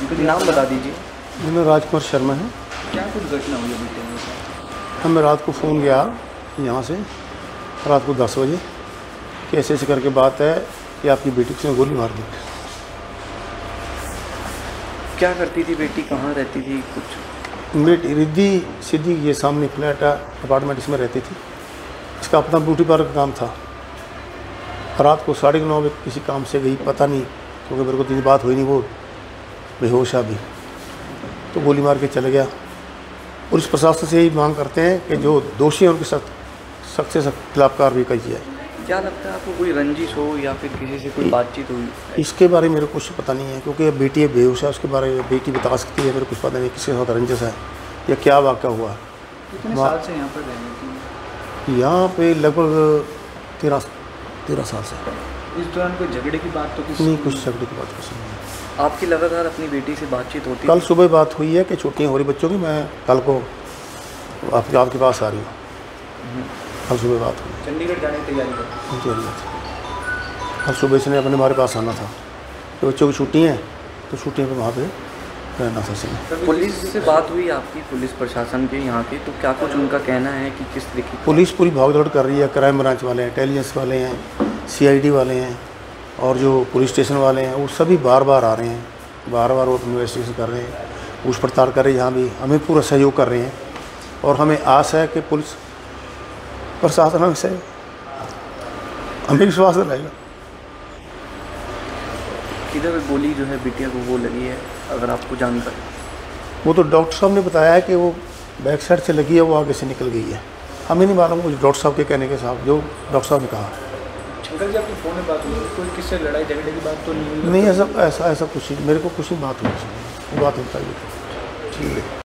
नाम बता दीजिए। मेरा राजकुमार शर्मा है। क्या कुछ घटना हुई अभी हमें रात को फ़ोन गया यहाँ से रात को दस बजे। कि ऐसे ऐसे करके बात है कि आपकी बेटी को गोली मार दी? क्या करती थी बेटी? कहाँ रहती थी? कुछ? बेटी रिद्धि सिद्धि ये सामने फ्लैट है अपार्टमेंट इसमें रहती थी। इसका अपना ब्यूटी पार्लर का काम था। रात को साढ़े नौ बजे किसी काम से गई पता नहीं क्योंकि मेरे को इतनी बात हुई नहीं वो। बेहोश है अभी। तो गोली मार के चले गया। पुलिस प्रशासन से यही मांग करते हैं कि जो दोषी हैं उनके सख्त सख्त से सख्त खिलाफ कार्रवाई की जाए। क्या लगता है आपको कोई रंजिश हो या फिर किसी से कोई बातचीत हुई? इसके बारे में मेरे को कुछ पता नहीं है क्योंकि अब बेटी है बेहोश है उसके बारे में बेटी बता सकती है मेरे कुछ पता नहीं किसके साथ रंजस है या क्या वाक़ा हुआ वाह। साल से यहाँ पर यहाँ पे लगभग तेरह तेरह साल से। इस दौरान कोई झगड़े की बात तो किसी नहीं कुछ झगड़े की बात कुछ नहीं है। आपकी लगातार अपनी बेटी से बातचीत होती कल सुबह बात हुई है कि छुट्टियाँ हो रही बच्चों की मैं कल को आपके आपके पास आ रही हूँ। कल सुबह बात हुई। चंडीगढ़ जाने की तैयारी कल सुबह इसने अपने हमारे पास आना था। तो बच्चों की छुट्टी हैं तो छुट्टियों पर वहाँ पर रहना था इसने। पुलिस से बात हुई आपकी पुलिस प्रशासन के यहाँ की? तो क्या कुछ उनका कहना है कि किस तरीके पुलिस पूरी भागदौड़ कर रही है क्राइम ब्रांच वाले हैं इंटेलिजेंस वाले हैं सीआईडी वाले हैं। और जो पुलिस स्टेशन वाले हैं वो सभी बार बार आ रहे हैं। बार बार वो इन्वेस्टिगेशन कर रहे हैं पूछ पड़ताल कर रहे हैं यहाँ भी हमें पूरा सहयोग कर रहे हैं। और हमें आस है कि पुलिस प्रशासन हमसे हमें विश्वास दिलाएगा। किधर गोली जो है बिटिया को वो लगी है अगर आपको जानकारी वो तो डॉक्टर साहब ने बताया है कि वो बैक साइड से लगी है वो आगे से निकल गई है। हमें नहीं मालूम कुछ डॉक्टर साहब के कहने के साथ जो डॉक्टर साहब ने कहा। जी फ़ोन में बात लड़ाई, झगड़े की बात तो नहीं ऐसा ऐसा ऐसा कुछ नहीं, मेरे को कुछ बात हुई। बात बताइए ठीक है।